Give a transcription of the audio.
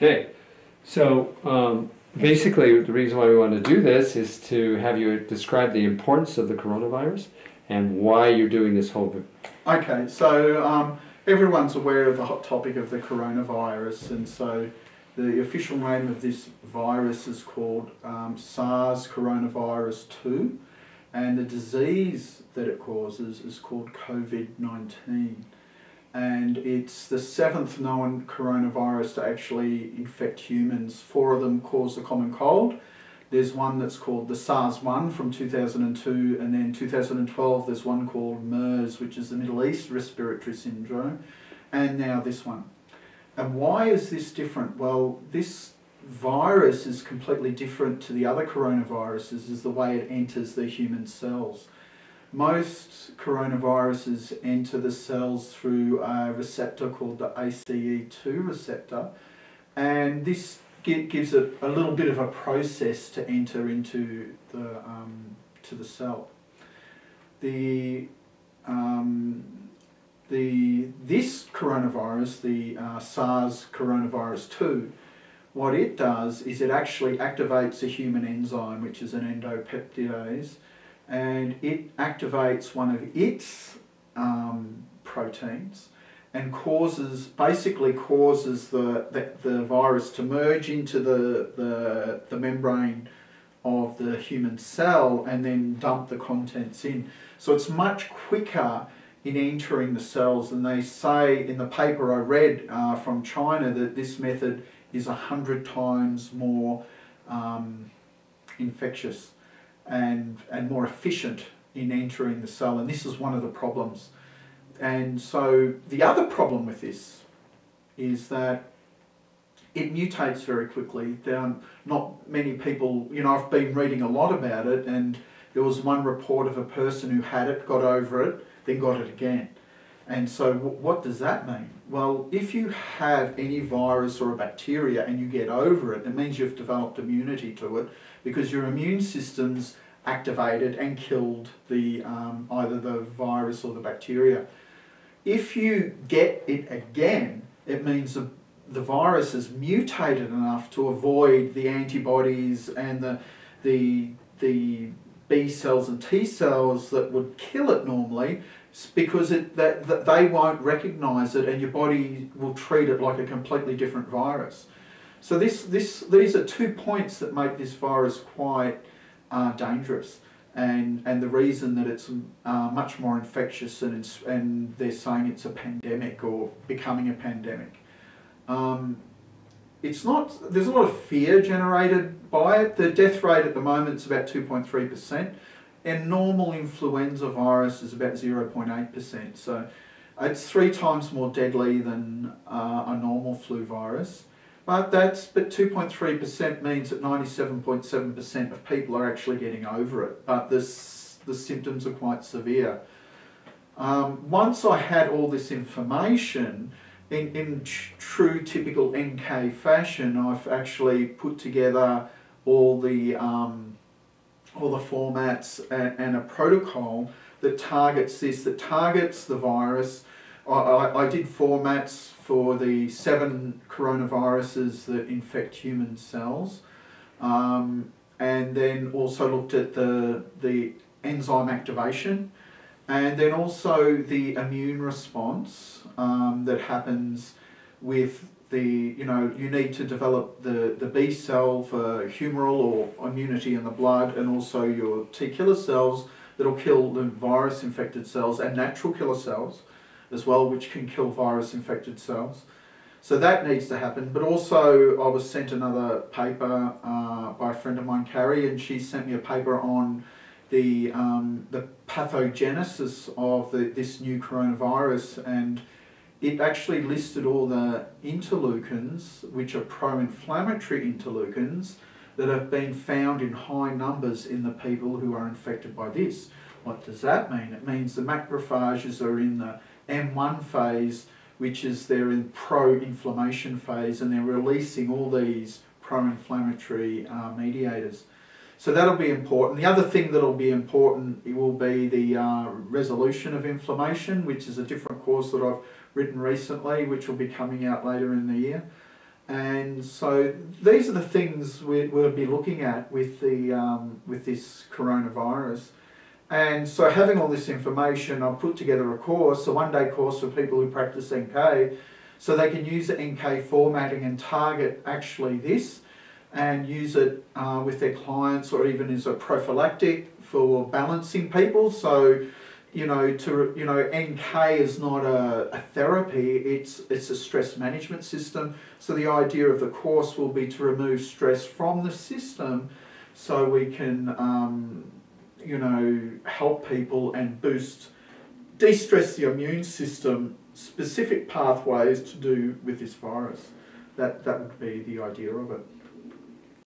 Okay, so um, basically, the reason why we want to do this is to have you describe the importance of the coronavirus and why you're doing this whole. Okay, so um, everyone's aware of the hot topic of the coronavirus, and so the official name of this virus is called um, SARS coronavirus 2, and the disease that it causes is called COVID 19 and it's the seventh known coronavirus to actually infect humans. Four of them cause the common cold. There's one that's called the SARS-1 from 2002, and then 2012 there's one called MERS, which is the Middle East Respiratory Syndrome, and now this one. And why is this different? Well, this virus is completely different to the other coronaviruses is the way it enters the human cells. Most coronaviruses enter the cells through a receptor called the ACE2 receptor, and this gives it a little bit of a process to enter into the um, to the cell. The um, the this coronavirus, the uh, SARS coronavirus 2, what it does is it actually activates a human enzyme, which is an endopeptidase, and it activates one of its um, proteins and causes basically causes the, the, the, virus to merge into the, the, the membrane of the human cell and then dump the contents in. So it's much quicker in entering the cells and they say in the paper I read uh, from China that this method is a hundred times more um, infectious and, and more efficient in entering the cell. And this is one of the problems. And so the other problem with this is that it mutates very quickly. There are not many people, you know, I've been reading a lot about it, and there was one report of a person who had it, got over it, then got it again. And so, what does that mean? Well, if you have any virus or a bacteria and you get over it, it means you've developed immunity to it because your immune system's activated and killed the um, either the virus or the bacteria. If you get it again, it means the, the virus is mutated enough to avoid the antibodies and the, the, the B cells and T cells that would kill it normally because it, that, that they won't recognize it and your body will treat it like a completely different virus. So this, this, these are two points that make this virus quite uh, dangerous. And, and the reason that it's uh, much more infectious and, it's, and they're saying it's a pandemic or becoming a pandemic. Um, it's not, there's a lot of fear generated by it. The death rate at the moment is about 2.3%, and normal influenza virus is about 0.8%. So it's three times more deadly than uh, a normal flu virus. But that's but 2.3% means that 97.7% of people are actually getting over it. But this, the symptoms are quite severe. Um, once I had all this information, in, in true typical NK fashion, I've actually put together all the um, all the formats and, and, a protocol that targets this, that targets the virus. I, I, I did formats for the seven coronaviruses that infect human cells. Um, and then also looked at the, the enzyme activation and then also the immune response um, that happens with the, you know, you need to develop the, the B cell for humoral or immunity in the blood and also your T killer cells that'll kill the virus infected cells and natural killer cells as well, which can kill virus infected cells. So that needs to happen. But also, I was sent another paper uh, by a friend of mine, Carrie, and she sent me a paper on the um, the pathogenesis of the, this new coronavirus, and it actually listed all the interleukins, which are pro-inflammatory interleukins, that have been found in high numbers in the people who are infected by this. What does that mean? It means the macrophages are in the M1 phase, which is they're in pro-inflammation phase, and they're releasing all these pro-inflammatory uh, mediators. So that'll be important. The other thing that'll be important it will be the uh, resolution of inflammation, which is a different course that I've written recently, which will be coming out later in the year. And so these are the things we, we'll be looking at with the um, with this coronavirus. And so having all this information, I've put together a course, a one-day course for people who practice NK, so they can use the NK formatting and target actually this and use it uh, with their clients or even as a prophylactic for balancing people. So, you know, to you know, NK is not a, a therapy; it's it's a stress management system. So the idea of the course will be to remove stress from the system, so we can, um, you know, help people and boost, de-stress the immune system. Specific pathways to do with this virus. That that would be the idea of it.